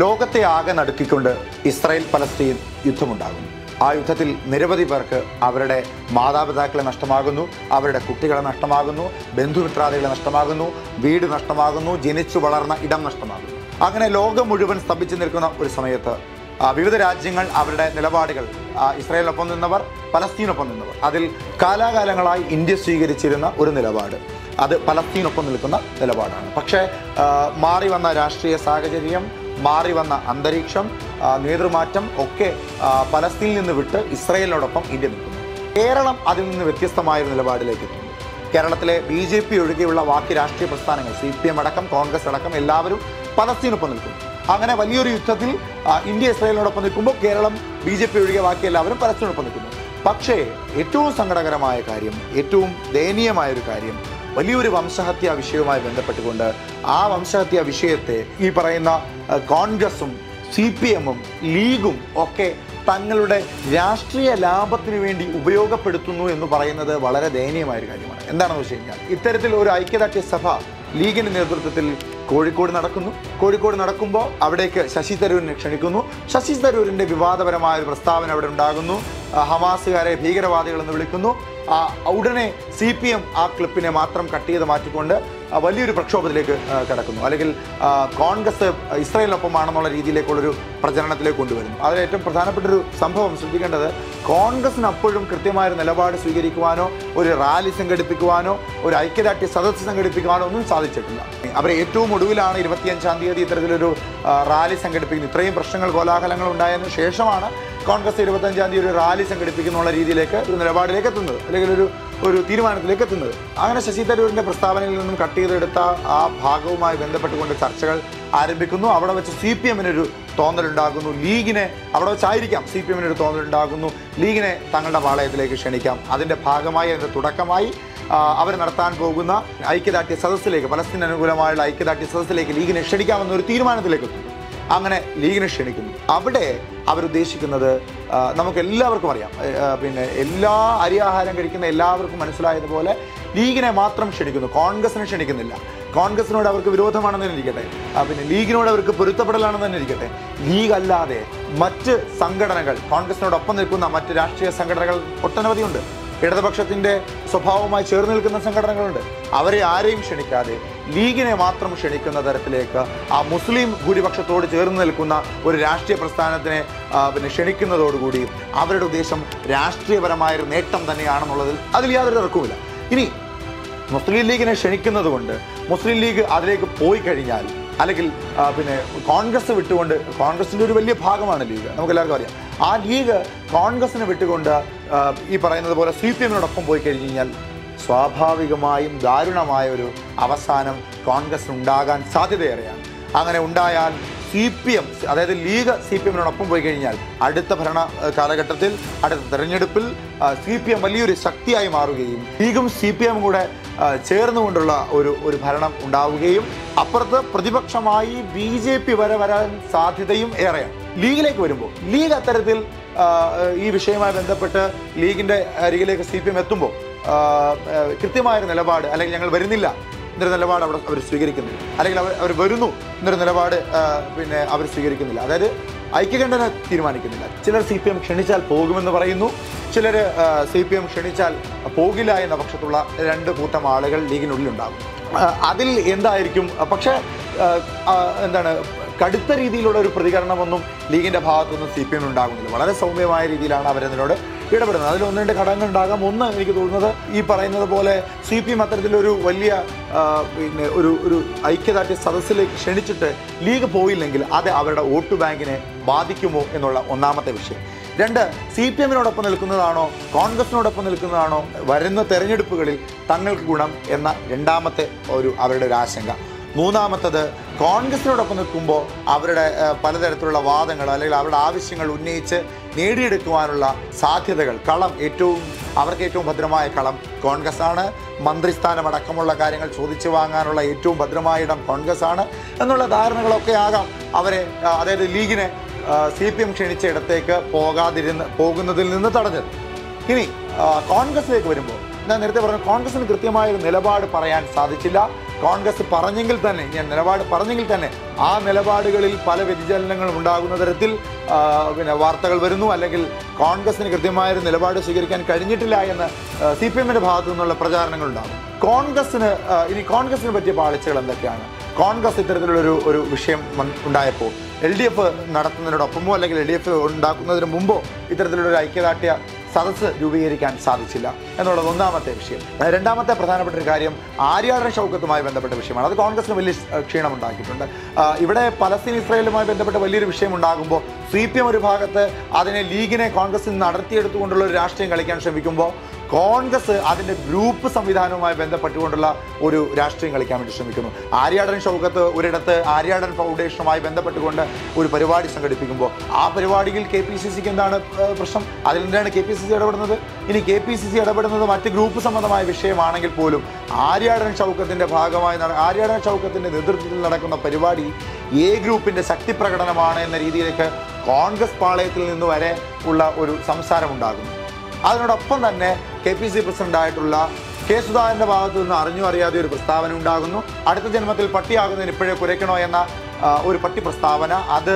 ലോകത്തെ ആകെ നടുക്കിക്കൊണ്ട് Israel Palestine യുദ്ധമുണ്ടാകുന്നു. ആ യുദ്ധത്തിൽ നിരവധി പേർക്ക് അവരുടെ മാതാപിതാക്കളെ നഷ്ടമാകുന്നു അവരുടെ കുട്ടികളെ നഷ്ടമാകുന്നു ബന്ധുമിത്രാദികളെ നഷ്ടമാകുന്നു വീട് നഷ്ടമാകുന്നു ജനിച്ചു വളർന്ന ഇടം നഷ്ടമാകുന്നു. അങ്ങനെ ലോകം മുഴുവൻ സ്തംഭിച്ചു നിൽക്കുന്ന ഒരു സമയത്ത് വിവിധ രാജ്യങ്ങൾ അവരുടെ നിലപാടുകൾ ഇസ്രായേലിനൊപ്പം നിന്നവർ പലസ്തീനൊപ്പം നിന്നവർ. അതിൽ കാലാകാലങ്ങളായി ഇന്ത്യ സ്വീകരിച്ചിരുന്ന ഒരു നിലപാട്. അത് പലസ്തീനൊപ്പം നിൽക്കുന്ന നിലപാടാണ്. പക്ഷേ മാറി വന്ന രാഷ്ട്രീയ സാഹചര്യം മാറി വന്ന അന്തരീക്ഷം നേതൃമാറ്റം ഒക്കെ പലസ്തീനിൽ നിന്ന് വിട്ട് ഇസ്രയേലിനോടൊപ്പം ഇന്ത്യ നിൽക്കുന്നു. കേരളം അതിൽ നിന്ന് വ്യത്യസ്തമായ ഒരു നിലപാടിലേക്ക് എത്തുന്നു. കേരളത്തിലെ ബി ജെ പി ഒഴികെയുള്ള ബാക്കി രാഷ്ട്രീയ പ്രസ്ഥാനങ്ങൾ സി പി എം അടക്കം കോൺഗ്രസ് അടക്കം എല്ലാവരും പലസ്തീനൊപ്പം നിൽക്കുന്നു. അങ്ങനെ വലിയൊരു യുദ്ധത്തിൽ ഇന്ത്യ ഇസ്രയേലിനോടൊപ്പം നിൽക്കുമ്പോൾ കേരളം ബി ജെ പി ഒഴികെ ബാക്കി എല്ലാവരും പലസ്തീനൊപ്പം നിൽക്കുന്നു. പക്ഷേ ഏറ്റവും സങ്കടകരമായ കാര്യം ഏറ്റവും ദയനീയമായ ഒരു കാര്യം വലിയൊരു വംശഹത്യാ വിഷയവുമായി ബന്ധപ്പെട്ടുകൊണ്ട് ആ വംശഹത്യാ വിഷയത്തെ ഈ പറയുന്ന കോൺഗ്രസും സി പി എമ്മും ലീഗും ഒക്കെ തങ്ങളുടെ രാഷ്ട്രീയ ലാഭത്തിന് വേണ്ടി ഉപയോഗപ്പെടുത്തുന്നു എന്ന് പറയുന്നത് വളരെ ദയനീയമായ ഒരു കാര്യമാണ്. എന്താണെന്ന് വെച്ച് കഴിഞ്ഞാൽ ഇത്തരത്തിൽ ഒരു ഐക്യദാർഢ്യ സഭ ലീഗിന്റെ നേതൃത്വത്തിൽ കോഴിക്കോട് നടക്കുന്നു. കോഴിക്കോട് നടക്കുമ്പോൾ അവിടേക്ക് ശശി തരൂരിനെ ക്ഷണിക്കുന്നു. ശശി തരൂരിന്റെ വിവാദപരമായ ഒരു പ്രസ്താവന അവിടെ ഉണ്ടാകുന്നു. ഹമാസുകാരെ ഭീകരവാദികളെന്ന് വിളിക്കുന്നു. ഉടനെ സി പി എം ആ ക്ലിപ്പിനെ മാത്രം കട്ട് ചെയ്ത് മാറ്റിക്കൊണ്ട് വലിയൊരു പ്രക്ഷോഭത്തിലേക്ക് കിടക്കുന്നു. അല്ലെങ്കിൽ കോൺഗ്രസ് ഇസ്രായേലിനൊപ്പമാണെന്നുള്ള രീതിയിലേക്കുള്ളൊരു പ്രചരണത്തിലേക്ക് കൊണ്ടുവരുന്നു. അതിൽ ഏറ്റവും പ്രധാനപ്പെട്ട ഒരു സംഭവം ശ്രദ്ധിക്കേണ്ടത് കോൺഗ്രസിന് അപ്പോഴും കൃത്യമായ ഒരു നിലപാട് സ്വീകരിക്കുവാനോ ഒരു റാലി സംഘടിപ്പിക്കുവാനോ ഒരു ഐക്യദാർഢ്യ സദസ്സ് സംഘടിപ്പിക്കുവാനോ ഒന്നും സാധിച്ചിട്ടില്ല. അവരെ ഏറ്റവും ഒടുവിലാണ് ഇരുപത്തിയഞ്ചാം തീയതി ഇത്തരത്തിലൊരു റാലി സംഘടിപ്പിക്കുന്നത് ഇത്രയും പ്രശ്നങ്ങൾ കോലാഹലങ്ങൾ ഉണ്ടായതിനു ശേഷമാണ് കോൺഗ്രസ് ഇരുപത്തഞ്ചാം തീയതി ഒരു റാലി സംഘടിപ്പിക്കുന്നുള്ള രീതിയിലേക്ക് ഒരു നിലപാടിലേക്ക് എത്തുന്നത് അല്ലെങ്കിൽ ഒരു ഒരു തീരുമാനത്തിലേക്ക് എത്തുന്നത്. അങ്ങനെ ശശി തരൂരിന്റെ പ്രസ്താവനയിൽ നിന്നും കട്ട് ചെയ്തെടുത്ത ആ ഭാഗവുമായി ബന്ധപ്പെട്ടുകൊണ്ട് ചർച്ചകൾ ആരംഭിക്കുന്നു. അവിടെ വെച്ച് സി പി എമ്മിനൊരു തോന്നലുണ്ടാകുന്നു. ലീഗിനെ അവിടെ വെച്ചായിരിക്കാം സി പി എമ്മിനൊരു തോന്നലുണ്ടാകുന്നു. ലീഗിനെ തങ്ങളുടെ പാളയത്തിലേക്ക് ക്ഷണിക്കാം. അതിന്റെ ഭാഗമായി അതിന്റെ തുടക്കമായി അവർ നടത്താൻ പോകുന്ന ഐക്യദാർഢ്യ സദസ്സിലേക്ക് പലസ്തീൻ അനുകൂലമായുള്ള ഐക്യദാർഢ്യ സദസ്സിലേക്ക് ലീഗിനെ ക്ഷണിക്കാമെന്ന ഒരു തീരുമാനത്തിലേക്ക് അങ്ങനെ ലീഗിനെ ക്ഷണിക്കുന്നു. അവിടെ അവരുദ്ദേശിക്കുന്നത് നമുക്ക് എല്ലാവർക്കും അറിയാം. പിന്നെ എല്ലാ അരിയാഹാരം കഴിക്കുന്ന എല്ലാവർക്കും മനസ്സിലായതുപോലെ ലീഗിനെ മാത്രം ക്ഷണിക്കുന്നു. കോൺഗ്രസിനെ ക്ഷണിക്കുന്നില്ല. കോൺഗ്രസിനോട് അവർക്ക് വിരോധമാണെന്ന് തന്നെ ഇരിക്കട്ടെ. പിന്നെ ലീഗിനോട് അവർക്ക് പൊരുത്തപ്പെടലാണെന്ന് തന്നെ ഇരിക്കട്ടെ. ലീഗ് അല്ലാതെ മറ്റ് സംഘടനകൾ കോൺഗ്രസിനോടൊപ്പം നിൽക്കുന്ന മറ്റ് രാഷ്ട്രീയ സംഘടനകൾ ഒട്ടനവധിയുണ്ട് ഇടതുപക്ഷത്തിന്റെ സ്വഭാവവുമായി ചേർന്ന് നിൽക്കുന്ന സംഘടനകളുണ്ട്. അവരെ ആരെയും ക്ഷണിക്കാതെ ലീഗിനെ മാത്രം ക്ഷണിക്കുന്ന തരത്തിലേക്ക് ആ മുസ്ലിം ഭൂരിപക്ഷത്തോട് ചേർന്ന് നിൽക്കുന്ന ഒരു രാഷ്ട്രീയ പ്രസ്ഥാനത്തിനെ പിന്നെ ക്ഷണിക്കുന്നതോടുകൂടി അവരുടെ ഉദ്ദേശം രാഷ്ട്രീയപരമായ ഒരു നേട്ടം തന്നെയാണെന്നുള്ളതിൽ അതിൽ യാതൊരു തർക്കവുമില്ല. ഇനി മുസ്ലിം ലീഗിനെ ക്ഷണിക്കുന്നത് കൊണ്ട് മുസ്ലിം ലീഗ് അതിലേക്ക് പോയി കഴിഞ്ഞാൽ അല്ലെങ്കിൽ പിന്നെ കോൺഗ്രസ് വിട്ടുകൊണ്ട് കോൺഗ്രസിന്റെ ഒരു വലിയ ഭാഗമാണ് ലീഗ് നമുക്ക് എല്ലാവർക്കും അറിയാം. ആ ലീഗ് കോൺഗ്രസിനെ വിട്ടുകൊണ്ട് ഈ പറയുന്നത് പോലെ സി പി എമ്മിനോടൊപ്പം പോയി കഴിഞ്ഞ് കഴിഞ്ഞാൽ സ്വാഭാവികമായും ദാരുണമായ ഒരു അവസാനം കോൺഗ്രസിന് ഉണ്ടാകാൻ സാധ്യതയേറെയാണ്. അങ്ങനെ ഉണ്ടായാൽ സി പി എം അതായത് ലീഗ് സി പി എമ്മിനോടൊപ്പം പോയി കഴിഞ്ഞാൽ അടുത്ത ഭരണ കാലഘട്ടത്തിൽ അടുത്ത തെരഞ്ഞെടുപ്പിൽ സി പി എം വലിയൊരു ശക്തിയായി മാറുകയും ലീഗും സി പി എമ്മും കൂടെ ചേർന്നുകൊണ്ടുള്ള ഒരു ഒരു ഭരണം ഉണ്ടാവുകയും അപ്പുറത്ത് പ്രതിപക്ഷമായി ബി ജെ പി വരെ വരാൻ സാധ്യതയും ഏറെയാണ്. ലീഗിലേക്ക് വരുമ്പോൾ ലീഗ് അത്തരത്തിൽ ഈ വിഷയവുമായി ബന്ധപ്പെട്ട് ലീഗിന്റെ അരികിലേക്ക് സി പി എം എത്തുമ്പോൾ കൃത്യമായൊരു നിലപാട് അല്ലെങ്കിൽ ഞങ്ങൾ വരുന്നില്ല എന്നൊരു നിലപാട് അവിടെ അവർ സ്വീകരിക്കുന്നില്ല. അല്ലെങ്കിൽ അവർ അവർ വരുന്നു എന്നൊരു നിലപാട് പിന്നെ അവർ സ്വീകരിക്കുന്നില്ല. അതായത് ഐക്യകണ്ഠന തീരുമാനിക്കുന്നില്ല. ചിലർ സി പി എം ക്ഷണിച്ചാൽ പോകുമെന്ന് പറയുന്നു. ചിലർ സി പി എം ക്ഷണിച്ചാൽ പോകില്ല എന്ന പക്ഷത്തുള്ള രണ്ട് കൂട്ടം ആളുകൾ ലീഗിനുള്ളിലുണ്ടാകും. അതിൽ എന്തായിരിക്കും? പക്ഷേ എന്താണ് കടുത്ത രീതിയിലുള്ള ഒരു പ്രതികരണമൊന്നും ലീഗിന്റെ ഭാഗത്തുനിന്ന് സി പി എം ഉണ്ടാകുന്നില്ല. വളരെ സൗമ്യമായ രീതിയിലാണ് അവരതിനോട് ഇടപെടുന്നത്. അതിൽ ഒന്ന് രണ്ട് ഘടകങ്ങൾ ഉണ്ടാകാം. ഒന്ന് എനിക്ക് തോന്നുന്നത് ഈ പറയുന്നത് പോലെ സി പി എം അത്തരത്തിലൊരു വലിയ പിന്നെ ഒരു ഒരു ഐക്യദാർഢ്യ സദസ്സിലേക്ക് ക്ഷണിച്ചിട്ട് ലീഗ് പോയില്ലെങ്കിൽ അത് അവരുടെ വോട്ട് ബാങ്കിനെ ബാധിക്കുമോ എന്നുള്ള ഒന്നാമത്തെ വിഷയം. രണ്ട് സി പി എമ്മിനോടൊപ്പം നിൽക്കുന്നതാണോ കോൺഗ്രസിനോടൊപ്പം നിൽക്കുന്നതാണോ വരുന്ന തെരഞ്ഞെടുപ്പുകളിൽ തങ്ങൾക്ക് ഗുണം എന്ന രണ്ടാമത്തെ ഒരു അവരുടെ ഒരു ആശങ്ക. മൂന്നാമത്തത് കോൺഗ്രസിനോടൊപ്പം നിൽക്കുമ്പോൾ അവരുടെ പലതരത്തിലുള്ള വാദങ്ങൾ അല്ലെങ്കിൽ അവരുടെ ആവശ്യങ്ങൾ ഉന്നയിച്ച് നേടിയെടുക്കുവാനുള്ള സാധ്യതകൾ. കളം ഏറ്റവും അവർക്ക് ഏറ്റവും ഭദ്രമായ കളം കോൺഗ്രസ് ആണ് മന്ത്രിസ്ഥാനം അടക്കമുള്ള കാര്യങ്ങൾ ചോദിച്ചു വാങ്ങാനുള്ള ഏറ്റവും ഭദ്രമായ ഇടം കോൺഗ്രസ് ആണ് എന്നുള്ള ധാരണകളൊക്കെ ആകാം. അവരെ അതായത് ലീഗിനെ സി പി എം ക്ഷണിച്ച ഇടത്തേക്ക് പോകാതിരുന്ന് പോകുന്നതിൽ നിന്ന് തടഞ്ഞത്. ഇനി കോൺഗ്രസിലേക്ക് വരുമ്പോൾ ഞാൻ നേരത്തെ പറഞ്ഞു കോൺഗ്രസിന് കൃത്യമായ ഒരു നിലപാട് പറയാൻ സാധിച്ചില്ല. കോൺഗ്രസ് പറഞ്ഞെങ്കിൽ തന്നെ ഞാൻ നിലപാട് പറഞ്ഞെങ്കിൽ തന്നെ ആ നിലപാടുകളിൽ പല വ്യതിചലനങ്ങളും ഉണ്ടാകുന്ന തരത്തിൽ പിന്നെ വാർത്തകൾ വരുന്നു. അല്ലെങ്കിൽ കോൺഗ്രസിന് കൃത്യമായൊരു നിലപാട് സ്വീകരിക്കാൻ കഴിഞ്ഞിട്ടില്ല എന്ന് സി പി എമ്മിന്റെ ഭാഗത്തു നിന്നുള്ള പ്രചാരണങ്ങൾ ഉണ്ടാകും. കോൺഗ്രസിന് ഇനി കോൺഗ്രസിന് പറ്റിയ പാളിച്ചകൾ എന്തൊക്കെയാണ്? കോൺഗ്രസ് ഇത്തരത്തിലുള്ളൊരു ഒരു വിഷയം ഉണ്ടായപ്പോൾ എൽ ഡി എഫ് നടത്തുന്നതിനോടൊപ്പമോ അല്ലെങ്കിൽ എൽ ഡി എഫ് ഉണ്ടാക്കുന്നതിന് മുമ്പോ ഇത്തരത്തിലുള്ള ഒരു ഐക്യദാർഢ്യ സദസ്സ് രൂപീകരിക്കാൻ സാധിച്ചില്ല എന്നുള്ളത് ഒന്നാമത്തെ വിഷയം. രണ്ടാമത്തെ പ്രധാനപ്പെട്ട ഒരു കാര്യം ആര്യാടൻ ഷൗക്കത്തുമായി ബന്ധപ്പെട്ട വിഷയമാണ്. അത് കോൺഗ്രസിന് വലിയ ക്ഷീണം ഉണ്ടാക്കിയിട്ടുണ്ട് ഇവിടെ പലസ്തീൻ ഇസ്രായേലുമായി ബന്ധപ്പെട്ട വലിയൊരു വിഷയം ഉണ്ടാകുമ്പോൾ സി പി എം ഒരു ഭാഗത്ത് അതിനെ ലീഗിനെ കോൺഗ്രസിൽ നിന്ന് നടത്തിയെടുത്തുകൊണ്ടുള്ള ഒരു രാഷ്ട്രീയം കളിക്കാൻ ശ്രമിക്കുമ്പോൾ കോൺഗ്രസ് അതിന്റെ ഗ്രൂപ്പ് സംവിധാനവുമായി ബന്ധപ്പെട്ടുകൊണ്ടുള്ള ഒരു രാഷ്ട്രീയം കളിക്കാൻ വേണ്ടി ശ്രമിക്കുന്നു. ആര്യാടൻ ഷൗക്കത്ത് ഒരിടത്ത് ആര്യാടൻ ഫൗണ്ടേഷനുമായി ബന്ധപ്പെട്ടുകൊണ്ട് ഒരു പരിപാടി സംഘടിപ്പിക്കുമ്പോൾ ആ പരിപാടിയിൽ കെ പി സി സിക്ക് എന്താണ് പ്രശ്നം? അതിലെന്താണ് കെ പി സി സി ഇടപെടുന്നത്? ഇനി കെ പി സി സി ഇടപെടുന്നത് മറ്റ് ഗ്രൂപ്പ് സംബന്ധമായ വിഷയമാണെങ്കിൽ പോലും ആര്യാടൻ ഷൗക്കത്തിന്റെ ഭാഗമായി ആര്യാടൻ ഷൗക്കത്തിന്റെ നേതൃത്വത്തിൽ നടക്കുന്ന പരിപാടി എ ഗ്രൂപ്പിന്റെ ശക്തി പ്രകടനമാണ് എന്ന രീതിയിലേക്ക് കോൺഗ്രസ് പാളയത്തിൽ നിന്ന് വരെ ഉള്ള ഒരു സംസാരമുണ്ടാകുന്നു. അതിനോടൊപ്പം തന്നെ കെ പി സി പ്രസിഡന്റായിട്ടുള്ള കെ സുധാകരന്റെ ഭാഗത്തു നിന്ന് അറിഞ്ഞു അറിയാതെ ഒരു പ്രസ്താവന ഉണ്ടാകുന്നു. അടുത്ത ജന്മത്തിൽ പട്ടിയാകുന്നതിന് ഇപ്പോഴേ കുരയ്ക്കണോ എന്ന ഒരു പട്ടി പ്രസ്താവന അത്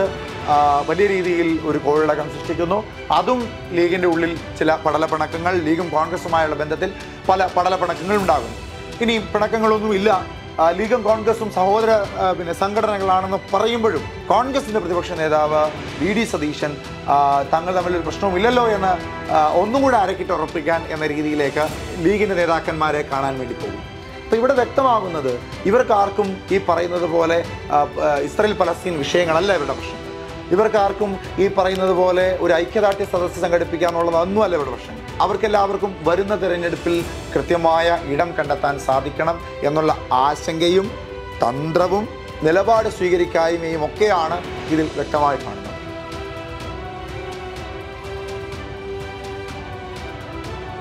വലിയ രീതിയിൽ ഒരു കോഴിളകം സൃഷ്ടിക്കുന്നു. അതും ലീഗിന്റെ ഉള്ളിൽ ചില പടലപ്പിണക്കങ്ങൾ ലീഗും കോൺഗ്രസുമായുള്ള ബന്ധത്തിൽ പല പടലപ്പിണക്കങ്ങൾ ഉണ്ടാകുന്നു. ഇനി പിണക്കങ്ങളൊന്നുമില്ല. ആ, ലീഗും കോൺഗ്രസും സഹോദര പിന്നെ സംഘടനകളാണെന്ന് പറയുമ്പോഴും കോൺഗ്രസിന്റെ പ്രതിപക്ഷ നേതാവ് വി ഡി സതീശൻ തങ്ങൾ തമ്മിലൊരു പ്രശ്നവുമില്ലല്ലോ എന്ന് ഒന്നും കൂടെ അരക്കിട്ട് ഉറപ്പിക്കാൻ എന്ന രീതിയിലേക്ക് ലീഗിന്റെ നേതാക്കന്മാരെ കാണാൻ വേണ്ടി പോകും. അപ്പോൾ ഇവിടെ വ്യക്തമാകുന്നത് ഇവർക്കാർക്കും ഈ പറയുന്നത് പോലെ ഇസ്രായേൽ പലസ്തീൻ വിഷയങ്ങളല്ല ഇവരുടെ പ്രശ്നം. ഇവർക്കാർക്കും ഈ പറയുന്നത് പോലെ ഒരു ഐക്യദാർഢ്യ സദസ്സ് സംഘടിപ്പിക്കാന്നുള്ളതൊന്നും അല്ല ഇവരുടെ പ്രശ്നം. അവർക്കെല്ലാവർക്കും വരുന്ന തിരഞ്ഞെടുപ്പിൽ കൃത്യമായ ഇടം കണ്ടെത്താൻ സാധിക്കണം എന്നുള്ള ആശങ്കയും തന്ത്രവും നിലപാട് സ്വീകരിക്കായ്മയും ഒക്കെയാണ് ഇതിൽ വ്യക്തമായി കാണുന്നത്.